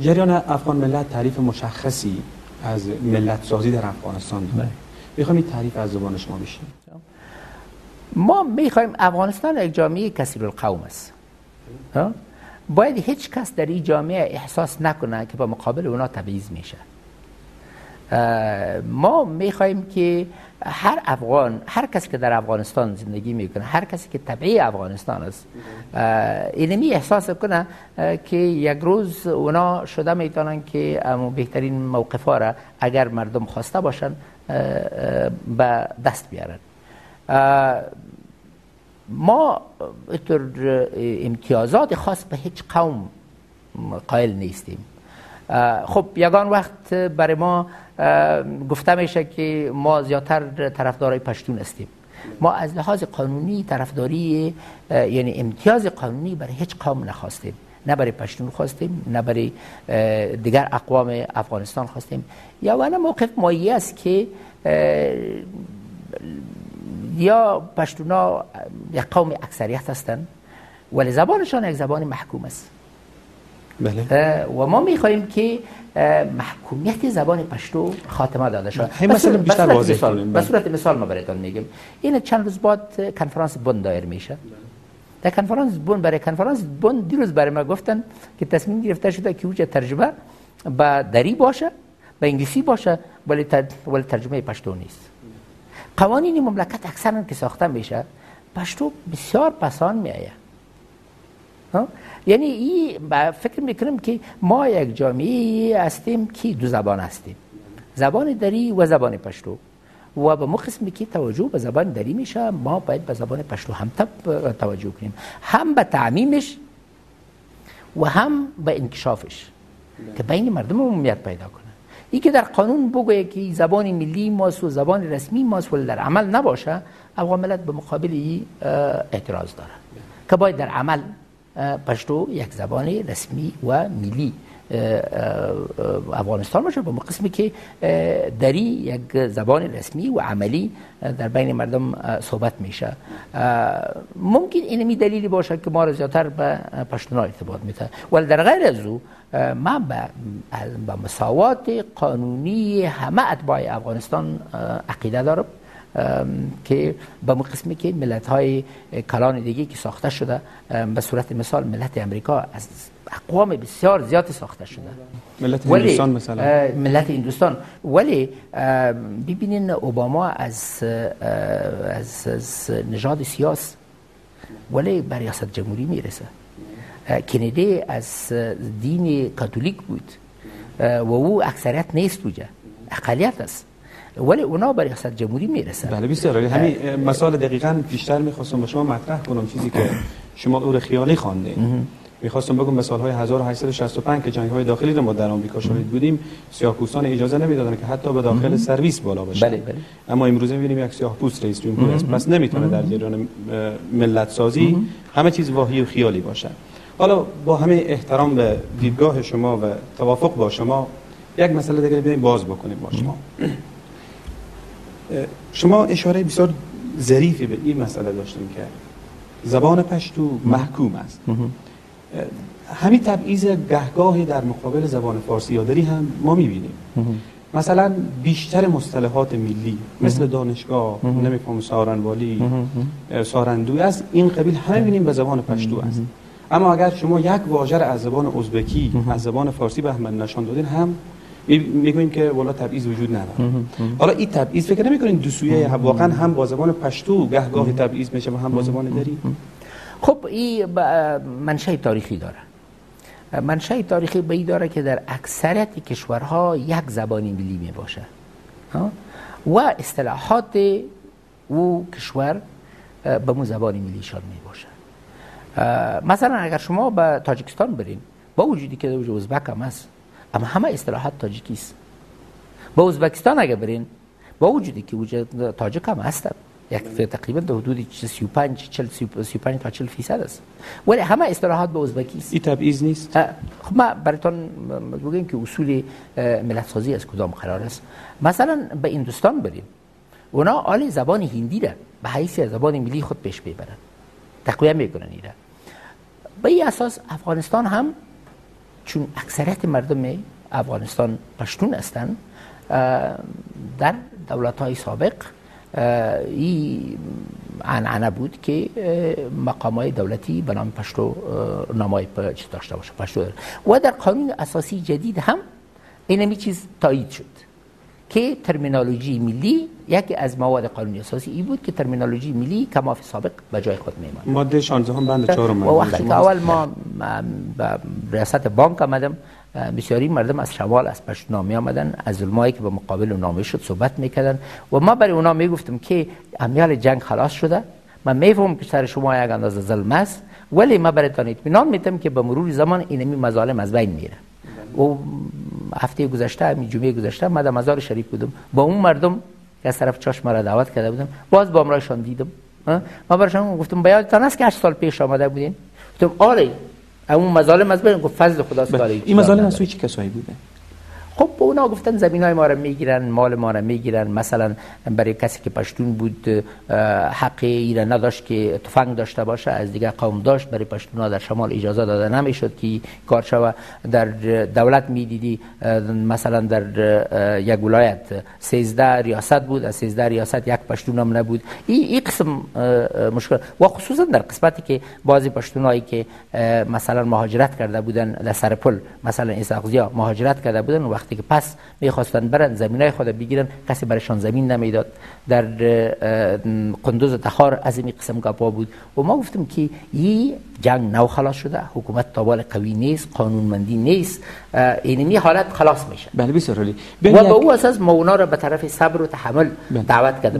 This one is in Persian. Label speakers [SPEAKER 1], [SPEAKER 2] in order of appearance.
[SPEAKER 1] جریان افغان ملت تعریف مشخصی از ملت سازی در افغانستان داره. می‌خوایم این تعریف از زبان شما بشیم
[SPEAKER 2] ما می‌خوایم افغانستان یک جامعه کثیر القوم است باید هیچ کس در این جامعه احساس نکنه که با مقابل اونا تبعیض میشه. ما می‌خوایم که هر افغان هر کسی که در افغانستان زندگی می‌کنه هر کسی که طبعی افغانستان است اینمی احساس کنه که یک روز اونا شده می‌تونن که امو بهترین موقف را اگر مردم خواسته باشن به دست بیارن. ما امتیازات خاص به هیچ قوم قائل نیستیم. خب یگان وقت برای ما گفته میشه که ما زیادتر طرفدارای پشتون هستیم. ما از لحاظ قانونی طرفداری یعنی امتیاز قانونی برای هیچ قوم نخواستیم. نه برای پشتون خواستیم نه برای دیگر اقوام افغانستان خواستیم. یا موقف مایی است که یا پشتونا یک قوم اکثریت هستند ولی زبانشان یک زبان محکوم است.
[SPEAKER 1] بله.
[SPEAKER 2] و ما می‌خواهیم که محکومیت زبان پشتو خاتمه داده شد
[SPEAKER 1] همین مثلا بیشتر واضح کنیم.
[SPEAKER 2] به صورت مثال ما براتون میگم. این چند روز بعد کنفرانس بن دایر میشه. در کنفرانس بن برای کنفرانس بن دیروز برای ما گفتن که تصمیم گرفته شده که ترجمه با دری باشه به انگلیسی باشه ولی ترجمه پشتو نیست. قوانین مملکت اکثرا که ساخته میشه پشتو بسیار پسان میایه یعنی این فکر می‌کنم که ما یک جامعه هستیم که دو زبان هستیم. زبان دری و زبان پشتو. و به مو قسمی که توجه به زبان دری میشه ما باید به زبان پشتو هم توجه کنیم. هم به تعمیمش و هم به انکشافش که بین مردم عمومیت پیدا کنه. ای که در قانون بگویه که زبان ملی ماست و زبان رسمی ماست ولی در عمل نباشه افغان ملت به مقابل ای اعتراض داره. که باید در عمل پشتو یک زبان رسمی و ملی افغانستان باشه. به قسمی که دری یک زبان رسمی و عملی در بین مردم صحبت میشه. ممکن اینمی دلیلی باشه که ما را زیادتر به پشتونا ارتباط میده. ولی در غیر از او من به مساوات قانونی همه اتباع افغانستان عقیده دارم. که به قسمی که ملت های کلان دیگه که ساخته شده به صورت مثال ملت امریکا از اقوام بسیار زیاد ساخته شده.
[SPEAKER 1] ملت هندوستان مثلا.
[SPEAKER 2] ملت هندوستان. ولی ببینین اوباما از از, از نژاد سیاس ولی بر ریاست جمهوری می‌رسه. کندی از دین کاتولیک بود. و او اکثریت نیست بوده. اقلیت است. ولی اونا برای ریاست جمهوری می‌رسن.
[SPEAKER 1] بله بسیار همین مثال دقیقاً بیشتر می‌خواستم به شما مطرح کنم چیزی که شما اور خیالی خوانده می‌خواستم بگم مثال های 1865 که جنگ های داخلی رو ما در آمریکا شاهد بودیم سیاه‌پوستان اجازه نمی‌دادن که حتی به داخل سرویس بالا بشن
[SPEAKER 2] بله بله.
[SPEAKER 1] اما امروز می‌بینیم یک سیاه‌پوست رئیس جمهور است. پس نمی‌تونه در جریان ملت سازی همه چیز واهی و خیالی باشه. حالا با همه احترام به دیدگاه شما و توافق با شما یک مسئله دیگه باز بکنیم با شما. شما اشاره بسیار ظریفی به این مسئله داشتیم که زبان پشتو محکوم است. همین تبعیض گهگاهی در مقابل زبان فارسی یادری هم ما می‌بینیم. مثلا بیشتر مصطلحات ملی مثل دانشگاه نمیفهم سارنوالی سارندوی است. این قبیل همه بینیم به زبان پشتو است. اما اگر شما یک واژه از زبان ازبکی از زبان فارسی به من نشان دادین هم می‌گوین که والا تبعیض وجود نداره. حالا این تبعیض فکر نمی‌کنین دو سویه واقعا هم با زبان پشتو گهگاه تبعیض میشه و هم با زبان دری؟
[SPEAKER 2] خب این منشأ تاریخی داره. منشأ تاریخی به این داره که در اکثریت کشورها یک زبانی ملی می باشه و اصطلاحات او کشور به مو زبانی ملیشان می باشه مثلا اگر شما به تاجیکستان برین با وجودی که در ازبک هم هست اما همه اصطلاحات تاجیکی است. با ازبکستان اگر برین با وجودی که وجود تاجیک هم هستن. یک تقریبا در حدود 35 40 35 تا 40 فیصد است. ولی همه اصطلاحات به ازبکی است.
[SPEAKER 1] این تبعیض نیست؟
[SPEAKER 2] خب ما براتون بگیم که اصول ملت سازی از کدام قرار است. مثلا به هندوستان بریم. اونا آل زبان هندی را به حیث زبان ملی خود پیش ببرن تقویه می‌کنن ایره به این اساس افغانستان هم چون اکثریت مردم افغانستان پشتون هستند در دولت های سابق این عنعنه بود که مقام های دولتی به نام پشتو نامای داشته باشه پشتو. و در قانون اساسی جدید هم این چیز تایید شد که ترمینولوژی ملی یکی از مواد قانونی اساسی ای بود که ترمینولوژی ملی کما فی سابق به جای خود میماند.
[SPEAKER 1] ماده 16 هم بند 4
[SPEAKER 2] و وقتی که اول ما به ریاست بانک آمدم بسیاری مردم از شمال از پشتونا می آمدن از علمایی که به مقابل نامه شد صحبت می‌کردن و ما برای اونا می‌گفتم که امیال جنگ خلاص شده. من میفهم که سر شما یک اندازه ظلم است ولی ما برایتان اطمینان میتم که به مرور زمان اینمی مظالم از بین میره. و هفته گذشته می جمعه گذشته من در مزار شریف بودم. با اون مردم که از طرف چشم را دعوت کرده بودم باز با امرایشان دیدم. ما برشان گفتم بیادتان است که 8 سال پیش آمده بودین؟ گفتم آره. اون مظالم از بین گفت فضل خداست
[SPEAKER 1] بله. این مظالم از سوی چه کسایی بوده؟
[SPEAKER 2] خب به اونا گفتن زمین های ما رو می‌گیرن مال ما رو می‌گیرن. مثلا برای کسی که پشتون بود حق ایره نداشت که تفنگ داشته باشه از دیگه قوم داشت برای پشتون ها در شمال اجازه داده نمی‌شد که کار شوه در دولت می‌دیدی مثلا در یک ولایت 13 ریاست بود از 13 ریاست یک پشتون هم نبود. این ای قسم مشکل. و خصوصا در قسمتی که بعضی پشتونایی که مثلا مهاجرت کرده بودن در سر پل مثلا اسحاقزیا مهاجرت کرده بودن وقت وقتی که پس می‌خواستن برن زمین های خود بگیرن کسی برشان زمین نمی‌داد. در قندوز تخار از این قسم گپا بود. و ما گفتم که این جنگ نو خلاص شده حکومت تابال قوی نیست قانونمندی نیست اینمی حالت خلاص میشه.
[SPEAKER 1] بله بسیار
[SPEAKER 2] و به او اساس ما اونا را به طرف صبر و تحمل دعوت کردم